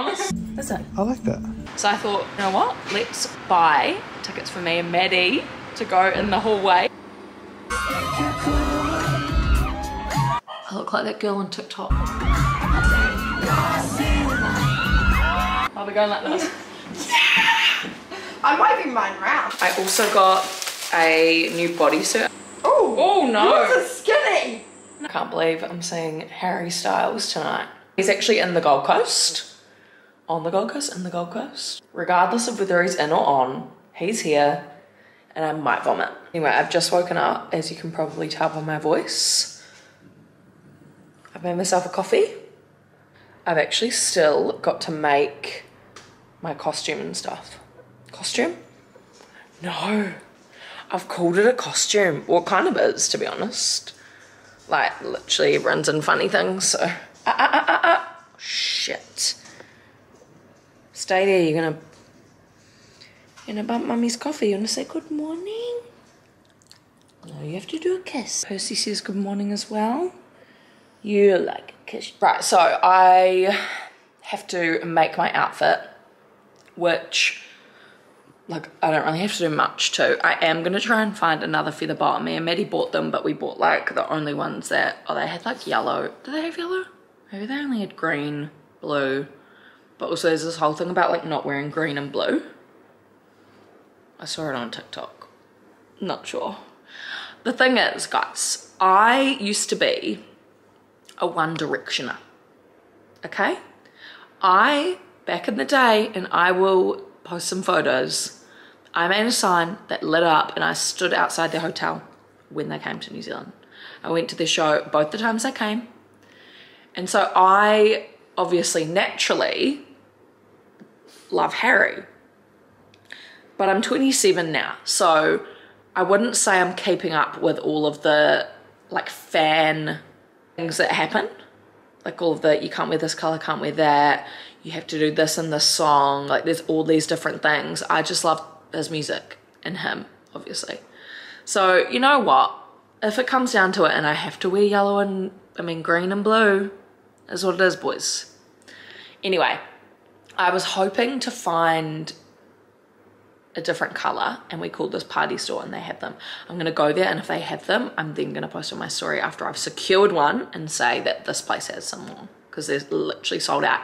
honest. Is it? I like that. So I thought, you know what? Let's buy tickets for me and Maddie to go in the hallway. I look like that girl on TikTok. Are we going like this? I'm waving mine round. I also got a new bodysuit. Oh, Oh no! yours is skinny. I can't believe I'm seeing Harry Styles tonight. He's actually in the Gold Coast. On the Gold Coast, in the Gold Coast. Regardless of whether he's in or on, he's here and I might vomit. Anyway, I've just woken up, as you can probably tell by my voice. I've made myself a coffee. I've actually still got to make my costume and stuff. Costume? No. I've called it a costume. Well, kind of is, to be honest. Like, literally, everyone's in funny things, so. Ah, ah, ah, ah, ah. Shit. Stay there, you're gonna. You're gonna bump mummy's coffee. You're gonna say good morning. No, you have to do a kiss. Percy says good morning as well. You like a kiss. Right, so I have to make my outfit, which like I don't really have to do much to. I am gonna try and find another feather boa. Me and Maddie bought them, but we bought like the only ones that oh they had like yellow. Did they have yellow? Maybe they only had green, blue. But also there's this whole thing about like not wearing green and blue. I saw it on TikTok. Not sure. The thing is, guys, I used to be a One Directioner. Okay? I, back in the day, and I will post some photos, I made a sign that lit up and I stood outside their hotel when they came to New Zealand. I went to their show both the times they came. And so I obviously naturally love Harry. But I'm 27 now, so I wouldn't say I'm keeping up with all of the like fan things that happen. Like all of the you can't wear this color, can't wear that, you have to do this in this song. Like there's all these different things. I just love his music and him, obviously. So you know what? If it comes down to it and I have to wear yellow and I mean green and blue, is what it is, boys. Anyway, I was hoping to find a different color and we called this party store and they had them. I'm gonna go there and if they have them, I'm then gonna post on my story after I've secured one and say that this place has some more because they're literally sold out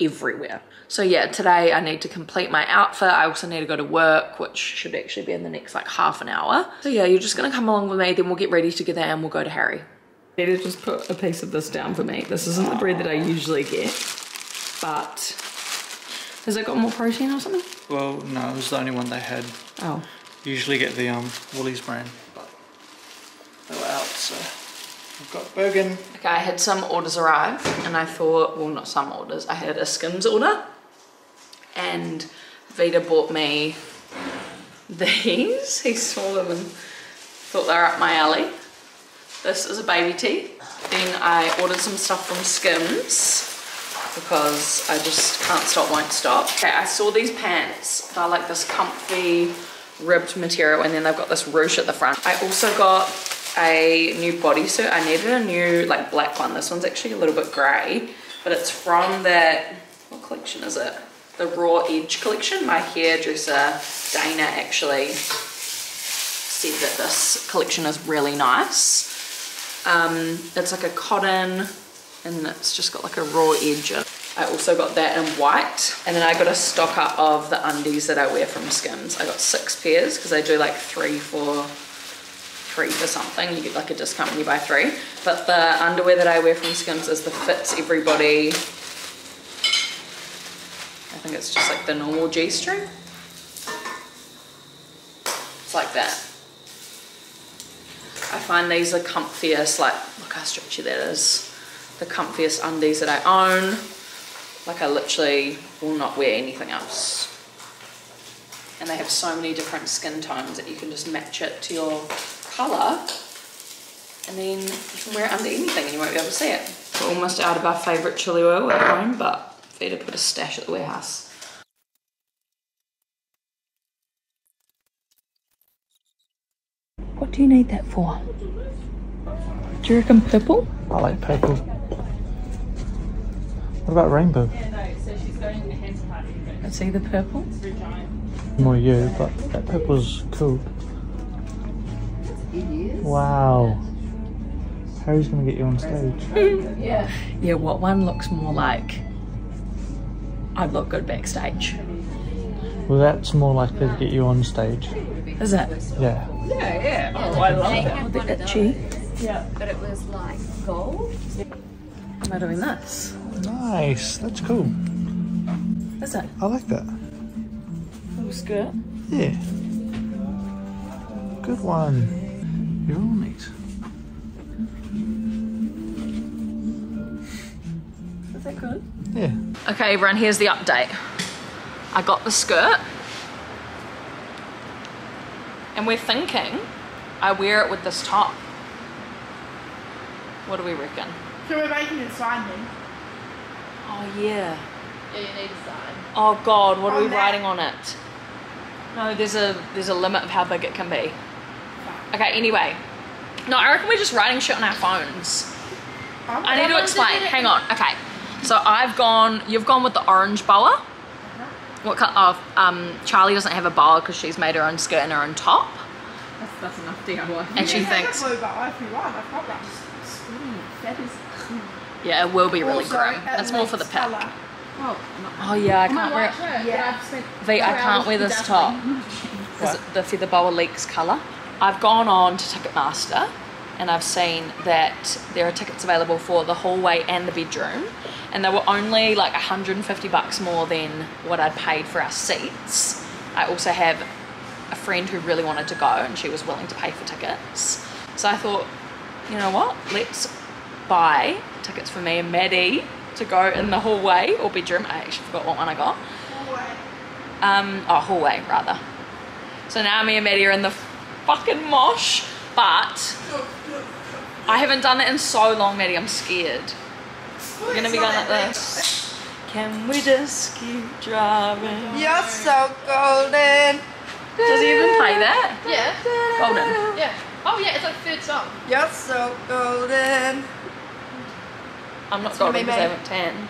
everywhere. So yeah, today I need to complete my outfit. I also need to go to work, which should actually be in the next like half an hour. So yeah, you're just gonna come along with me, then we'll get ready together and we'll go to Harry. To just put a piece of this down for me. This isn't the bread that I usually get, but has it got more protein or something? Well, no, it was the only one they had. Oh. Usually get the um Woolies brand, but they were out, so I've got Burgen. Okay, I had some orders arrive and I thought, well, not some orders, I had a Skims order and Vita bought me these. He saw them and thought they were up my alley. This is a baby tee. Then I ordered some stuff from Skims because I just can't stop, won't stop. Okay, I saw these pants. They're like this comfy ribbed material and then they've got this ruche at the front. I also got a new bodysuit. I needed a new like black one. This one's actually a little bit grey, but it's from that, what collection is it? The Raw Edge collection. My hairdresser, Dana, actually said that this collection is really nice. Um, it's like a cotton and it's just got like a raw edge. I also got that in white and then I got a stock up of the undies that I wear from Skims. I got six pairs because I do like three for three for something. You get like a discount when you buy three. But the underwear that I wear from Skims is the Fits Everybody. I think it's just like the normal G-string. It's like that. I find these are comfiest, like, look how stretchy that is. The comfiest undies that I own. Like I literally will not wear anything else. And they have so many different skin tones that you can just match it to your color. And then you can wear it under anything and you won't be able to see it. We're almost out of our favorite chili oil at home, but Vita put a stash at the warehouse. What do you need that for? Do you reckon purple? I like purple. What about rainbow? See the purple. More you, but that purple's cool. Wow. Harry's gonna get you on stage. Yeah, Yeah, what one looks more like I'd look good backstage. Well, that's more likely to get you on stage. Is it? Yeah. Yeah, yeah. Oh, I love it. that. The itchy. Yeah. But it was like gold. Am I doing this? Nice. That's cool. Is it? I like that. Little skirt. Yeah. Good one. You're all neat. Is that good? Yeah. Okay, everyone, here's the update. I got the skirt. And we're thinking I wear it with this top. What do we reckon? So we're making a sign then. Oh, yeah. Yeah, you need a sign. Oh, God, what are On we that- writing on it? No, there's a there's a limit of how big it can be. Okay, anyway. No, I reckon we're just writing shit on our phones. I need to explain. Hang on. Okay. So I've gone. You've gone with the orange boa. What color? Oh, um, Charlie doesn't have a boa because she's made her own skirt and her own top, That's, that's enough DIY. and she thinks, blue bow if you want. I've got that. That is. Yeah, it will be really Also, grim. That's more for the makes pic. colour. Oh, Oh yeah, I can't wear like it. Yeah. I've V, I can't wear this top because the feather boa leaks colour. I've gone on to Ticketmaster and I've seen that there are tickets available for the hallway and the bedroom, and they were only like 150 bucks more than what I'd paid for our seats. I also have a friend who really wanted to go and she was willing to pay for tickets. So I thought, you know what? Let's buy tickets for me and Maddie to go in the hallway or bedroom. I actually forgot what one I got. Um, oh, hallway rather. So now me and Maddie are in the fucking mosh, but I haven't done it in so long, Maddie. I'm scared. We're gonna be going like this. Can we just keep driving? You're so golden. Does he even play that? Yeah. Golden. Yeah. Oh yeah, it's like third song. You're so golden. I'm not gonna golden be because I me. haven't tanned.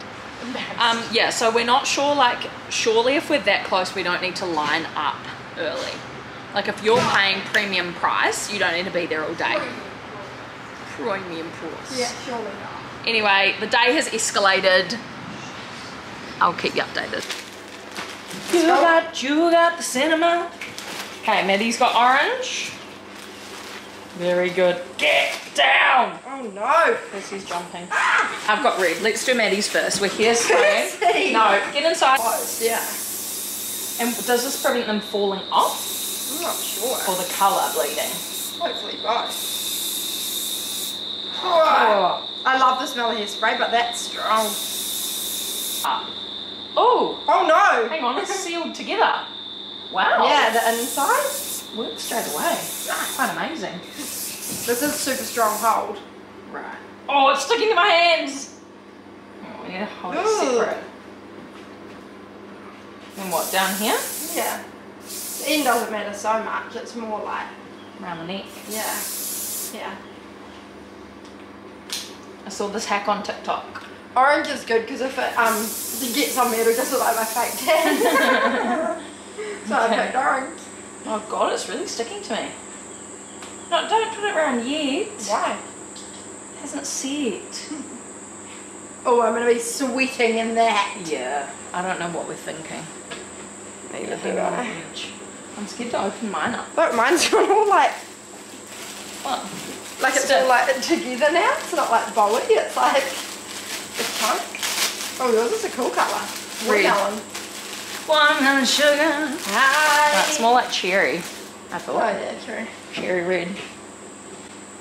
Um, yeah, so we're not sure. Like, surely if we're that close, we don't need to line up early. Like, if you're paying premium price, you don't need to be there all day. Premium price. Yeah, surely not. Anyway, the day has escalated. I'll keep you updated. You got, you got the cinema. Okay, Maddie's got orange. Very good. Get down. Oh no. This is jumping. I've got red. Let's do Maddie's first. We're here spraying. No, get inside. Yeah. And does this prevent them falling off I'm not sure. or the colour bleeding? Hopefully both. Oh, I love the smell of hairspray, but that's strong. Oh, Oh no! hang on, it's sealed together. Wow. Yeah, the inside. Works straight away. Quite amazing. This is super strong hold. Right. Oh, it's sticking to my hands. Oh, we need to hold it Ooh. separate. And what, down here? Yeah. The end doesn't matter so much. It's more like, Around the neck. yeah, yeah. I saw this hack on TikTok. Orange is good because if it um gets on me, it'll just look like my fake tan. so I picked orange. Oh god, it's really sticking to me. No, don't put it around yet. Why? It hasn't set. Hmm. Oh, I'm gonna be sweating in that. Yeah, I don't know what we're thinking. Neither Hang do I. I'm scared to open mine up. Look, mine's all like What? like it's Stiff. all like together now. It's not like bowy. It's like a chunk. Oh, yours is a cool colour. Red. Watermelon. One sugar. Hi. That's more like cherry. I Oh thought. yeah, true. Cherry red.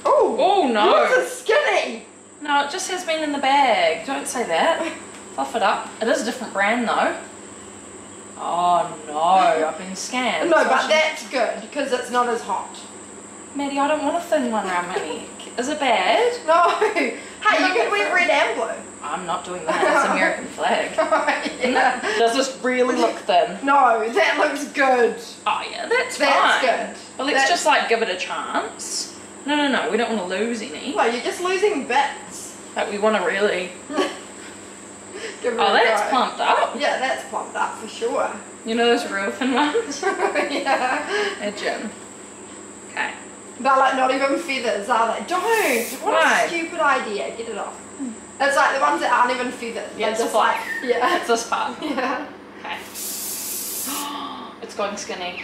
Oh. Oh, no. Yours is skinny. No, it just has been in the bag. Don't say that. Fluff it up. It is a different brand though. Oh no, I've been scammed. No, So but should- that's good because it's not as hot. Maddie, I don't want a thin one around my neck. Is it bad? No. Hey, you could wear red and blue. I'm not doing that. It's American flag. yeah. Does this really look thin? No, that looks good. Oh yeah, that's, That's fine. good. But let's That's- just like give it a chance. No, no, no. We don't want to lose any. Well, you're just losing bits. Like we want to really. Oh, give it Oh, that's go. plumped up. Yeah, popped up for sure. You know those real thin ones? yeah. Okay. But like not even feathers, are they? Don't! What Why? a stupid idea. Get it off. It's like the ones that aren't even feathers. Yeah, it's just like yeah. It's this part. Yeah. Okay. it's going skinny.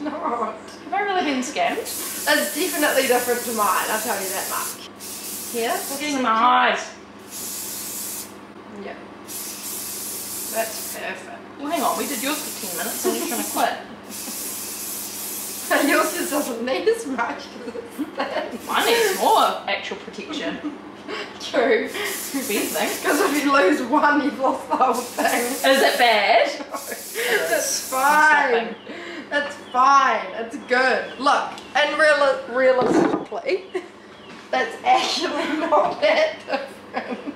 No. Have I really been scammed? It's definitely different to mine, I'll tell you that much. Yeah? I'm getting my eyes. Yeah. That's perfect. Well, hang on. We did yours for 10 minutes and you're trying to quit. Just doesn't need as much because it's thin. Mine needs more actual protection. True. What do you think? Because if you lose one, you've lost the whole thing. Is it bad? It's fine. It's fine. It's good. Look, and reali- realistically, that's actually not that different.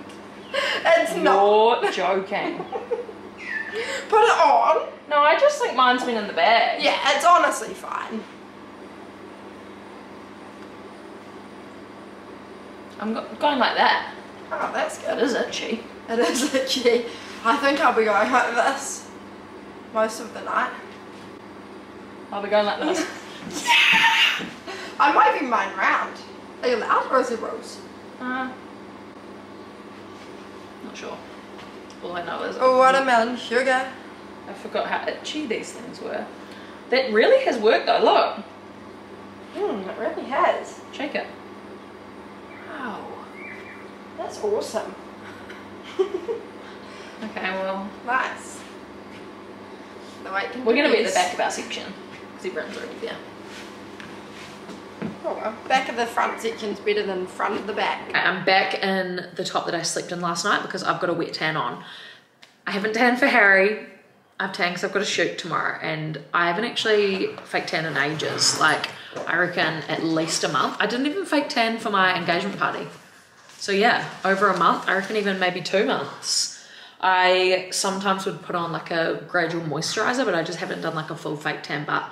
It's not. You're joking. Put it on. No, I just think mine's been in the bag. Yeah, it's honestly fine. I'm going like that. Oh, that's good. is itchy. It is itchy. I think I'll be going like this most of the night. I'll be going like this. I'm waving mine round. Are you allowed or is it rose? Uh, not sure. All I know is Oh, watermelon sugar. I forgot how itchy these things were. That really has worked though. Look, Hmm, it really has. shake it. Wow. That's awesome. Okay, well, Nice. We're gonna be at the back of our section because everyone's already there. Oh well. Back of the front section's better than front of the back. I'm back in the top that I slept in last night because I've got a wet tan on. I haven't tanned for Harry. I've tanned because I've got a shoot tomorrow, and I haven't actually fake tan in ages. Like I reckon at least a month. I didn't even fake tan for my engagement party. So yeah, over a month. I reckon even maybe two months. I sometimes would put on like a gradual moisturizer, but I just haven't done like a full fake tan. But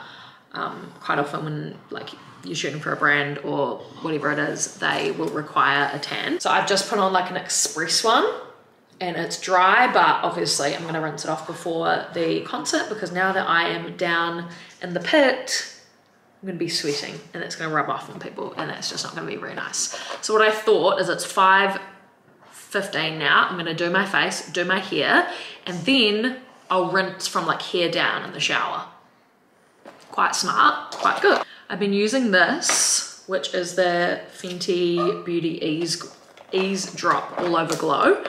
um, quite often when like you're shooting for a brand or whatever it is, they will require a tan. So I've just put on like an express one and it's dry, but obviously I'm gonna rinse it off before the concert because now that I am down in the pit, I'm gonna be sweating and it's gonna rub off on people and that's just not gonna be very nice. So what I thought is it's 5.15 now. I'm gonna do my face, do my hair, and then I'll rinse from like hair down in the shower. Quite smart, quite good. I've been using this, which is the Fenty Beauty Eaze, Eaze Drop All Over Glow.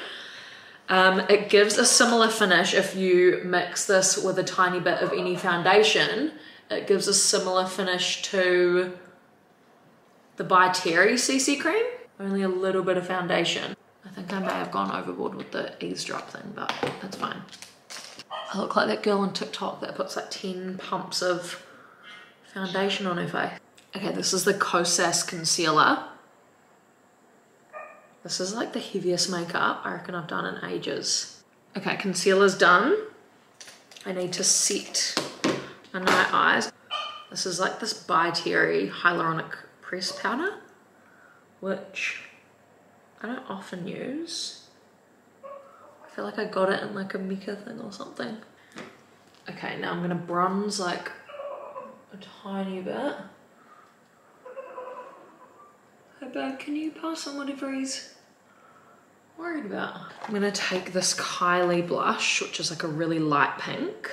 Um, it gives a similar finish if you mix this with a tiny bit of any foundation. It gives a similar finish to the By Terry CC cream, only a little bit of foundation. I think I may have gone overboard with the eavesdrop thing, but that's fine. I look like that girl on TikTok that puts like 10 pumps of foundation on her face. Okay, this is the Kosas concealer. This is like the heaviest makeup I reckon I've done in ages. Okay, concealer's done. I need to set under my eyes. This is like this By Terry hyaluronic press powder, which I don't often use. I feel like I got it in like a Mecca thing or something. Okay, now I'm gonna bronze like a tiny bit. Hey babe, can you pass on whatever he's worried about? I'm gonna take this Kylie blush, which is like a really light pink,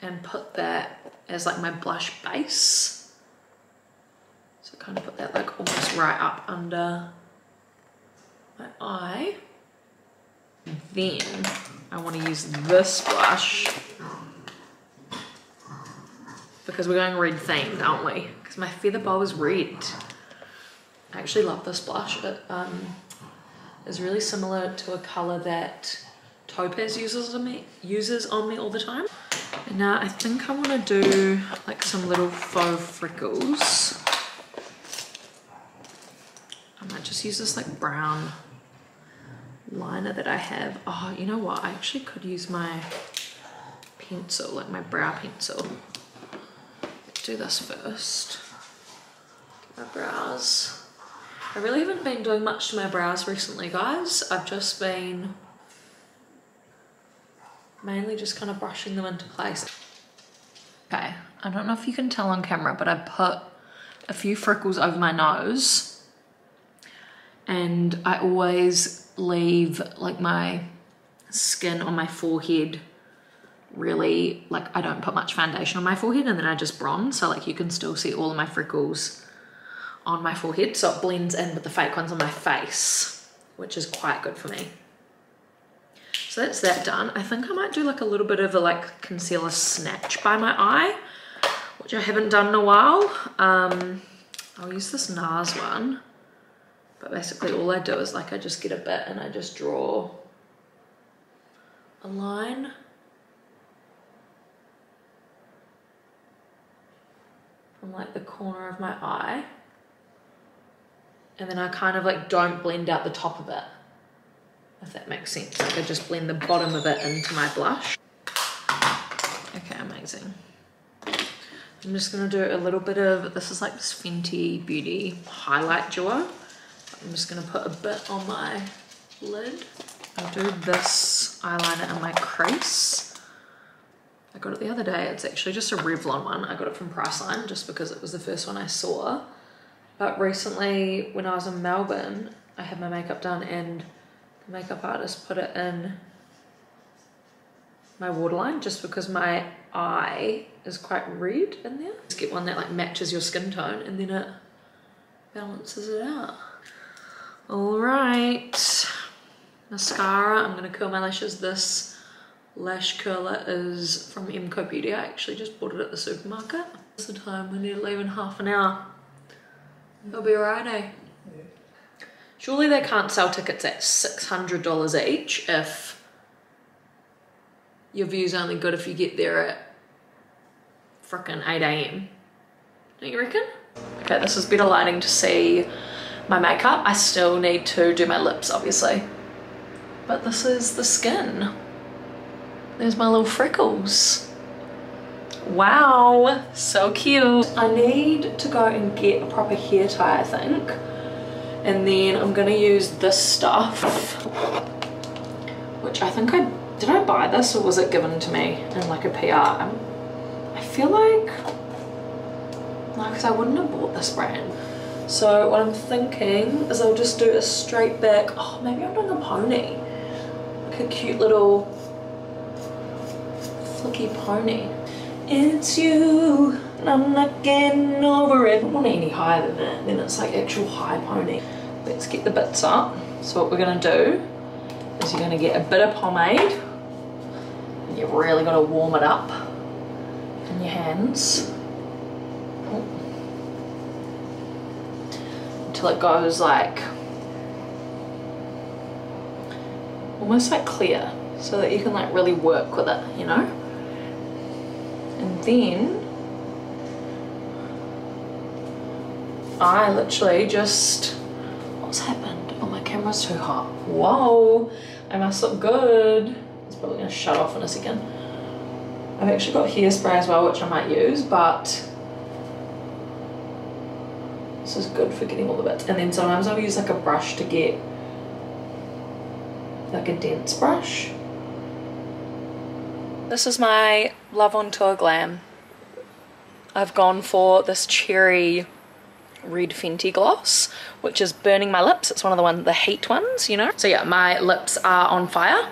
and put that as like my blush base. So kind of put that like almost right up under my eye. Then I want to use this blush because we're going red themed, aren't we? Because my feather bow is red. I actually love this blush. It um, is really similar to a color that Topaz uses on me uses on me all the time. And now I think I want to do like some little faux freckles. I might just use this like brown liner that I have. Oh, you know what? I actually could use my pencil, like my brow pencil. Do this first. My brows. I really haven't been doing much to my brows recently, guys. I've just been Mainly just kind of brushing them into place. Okay, I don't know if you can tell on camera, but I put a few freckles over my nose. And I always leave like my skin on my forehead really like I don't put much foundation on my forehead and then I just bronze. So like you can still see all of my freckles on my forehead. So it blends in with the fake ones on my face which is quite good for me. So that's that done. I think I might do like a little bit of a like concealer snatch by my eye which I haven't done in a while. Um, I'll use this NARS one. But basically all I do is like I just get a bit and I just draw a line from like the corner of my eye. And then I kind of like don't blend out the top of it if that makes sense. Like I just blend the bottom of it into my blush. Okay amazing. I'm just gonna do a little bit of this is like this Fenty Beauty highlight duo I'm just gonna put a bit on my lid. I'll do this eyeliner in my crease I got it the other day. It's actually just a Revlon one. I got it from Priceline just because it was the first one I saw. But recently, when I was in Melbourne, I had my makeup done and the makeup artist put it in my waterline just because my eye is quite red in there. Just get one that like matches your skin tone and then it balances it out. All right, mascara. I'm gonna curl my lashes. This lash curler is from Beauty. I actually just bought it at the supermarket. It's the time we need to leave in half an hour. It'll be alright, eh? Surely they can't sell tickets at $600 each if your view's only good if you get there at frickin' 8 a.m. Don't you reckon? Okay, this is better lighting to see my makeup. I still need to do my lips, obviously. But this is the skin. There's my little freckles. Wow, so cute. I need to go and get a proper hair tie, I think. And then I'm gonna use this stuff, which I think I, did I buy this or was it given to me in like a PR? I'm, I feel like, because I wouldn't have bought this brand. So what I'm thinking is I'll just do a straight back, oh, maybe I'm doing a pony. Like a cute little flicky pony. It's you, I'm not getting over it. I don't want any higher than that, then it's like actual high pony. Let's get the bits up. So what we're gonna do is you're gonna get a bit of pomade, and you really gotta warm it up in your hands. Oh. Until it goes like, almost like clear, so that you can like really work with it, you know? Then I literally just, what's happened? Oh, my camera's too hot. Whoa, I must look good. It's probably gonna shut off in a second. I've actually got hairspray as well, which I might use, but this is good for getting all the bits. And then sometimes I'll use like a brush to get like a dense brush. This is my Love on Tour Glam. I've gone for this cherry red Fenty gloss, which is burning my lips. It's one of the one, the heat ones, you know? So yeah, my lips are on fire.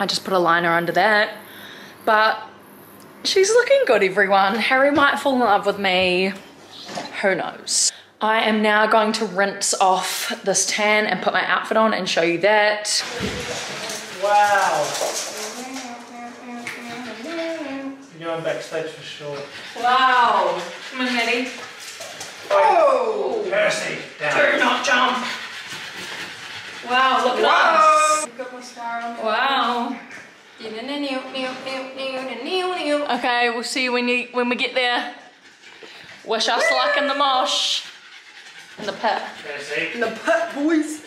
I just put a liner under that. But she's looking good, everyone. Harry might fall in love with me. Who knows? I am now going to rinse off this tan and put my outfit on and show you that. Wow. You're going backstage for sure. Wow. Come on, Maddie. Oh! Percy, down. Do not jump. Wow, look at us. I've got mascara on. Wow. Okay, we'll see you when you when we get there. Wish us luck in the mosh. In the pit. Percy. The pet boys.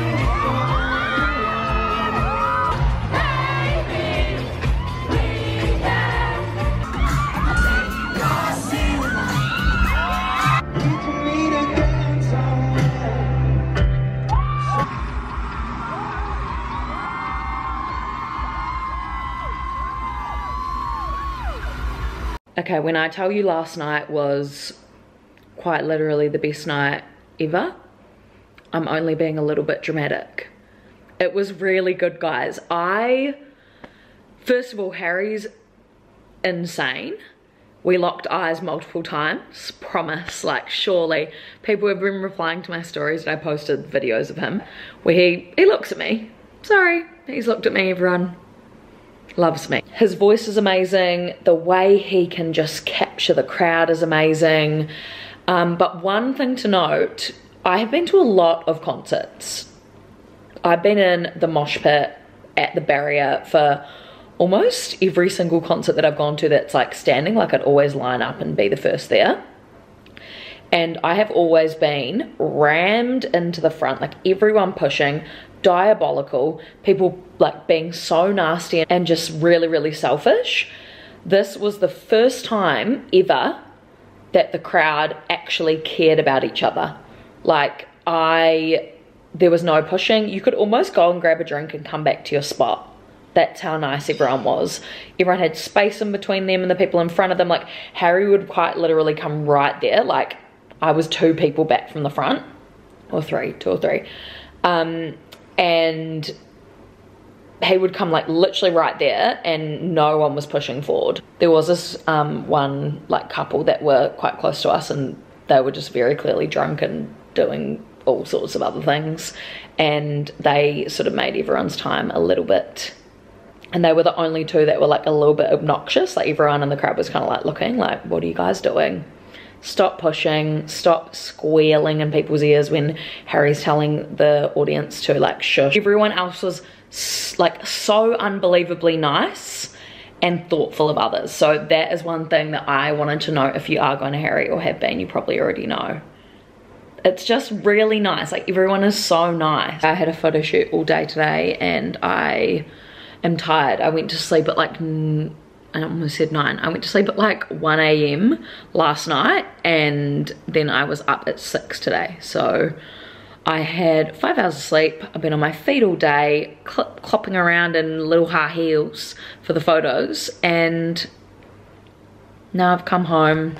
Okay, when I tell you last night was quite literally the best night ever, I'm only being a little bit dramatic. It was really good, guys. I, first of all, Harry's insane. We locked eyes multiple times, promise, like surely. People have been replying to my stories that I posted videos of him where he, he looks at me. Sorry, he's looked at me, everyone. Loves me. His voice is amazing. The way he can just capture the crowd is amazing. Um, but one thing to note, I have been to a lot of concerts. I've been in the mosh pit at the barrier for almost every single concert that I've gone to that's like standing, like I'd always line up and be the first there. And I have always been rammed into the front, like everyone pushing, diabolical, people like being so nasty and just really, really selfish. This was the first time ever that the crowd actually cared about each other. Like, I, there was no pushing. You could almost go and grab a drink and come back to your spot that's how nice everyone was. Everyone had space in between them and the people in front of them. Like Harry would quite literally come right there. Like I was two people back from the front, or three, two or three. Um, and he would come like literally right there and no one was pushing forward. There was this um, one like couple that were quite close to us and they were just very clearly drunk and doing all sorts of other things. And they sort of made everyone's time a little bit. And they were the only two that were like a little bit obnoxious. Like everyone in the crowd was kind of like looking like what are you guys doing stop pushing stop squealing in people's ears when harry's telling the audience to like shush. Everyone else was like so unbelievably nice and thoughtful of others. So that is one thing that i wanted to know if you are going to harry or have been you probably already know. It's just really nice. Like everyone is so nice. I had a photo shoot all day today and i am tired. I went to sleep at like, I almost said 9. I went to sleep at like 1 a.m. last night and then I was up at 6 today. So I had 5 hours of sleep. I've been on my feet all day, cl clopping around in little high heels for the photos and now I've come home.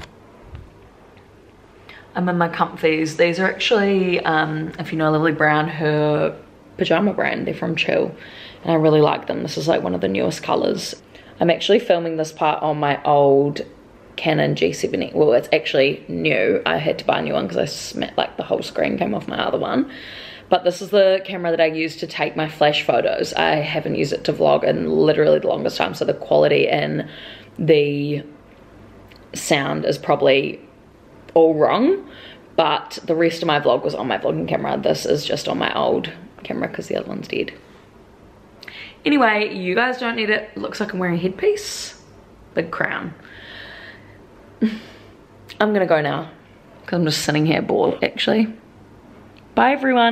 I'm in my comfies. These are actually, um, if you know Lily Brown, her pajama brand. They're from Chill and I really like them. This is like one of the newest colors. I'm actually filming this part on my old Canon G7. Well, it's actually new. I had to buy a new one because I smacked like the whole screen came off my other one. But this is the camera that I use to take my flash photos. I haven't used it to vlog in literally the longest time. So the quality and the sound is probably all wrong. But the rest of my vlog was on my vlogging camera. This is just on my old camera because the other one's dead. Anyway, you guys don't need it. looks like I'm wearing a headpiece. Big crown. I'm gonna go now because I'm just sitting here bored actually. Bye everyone.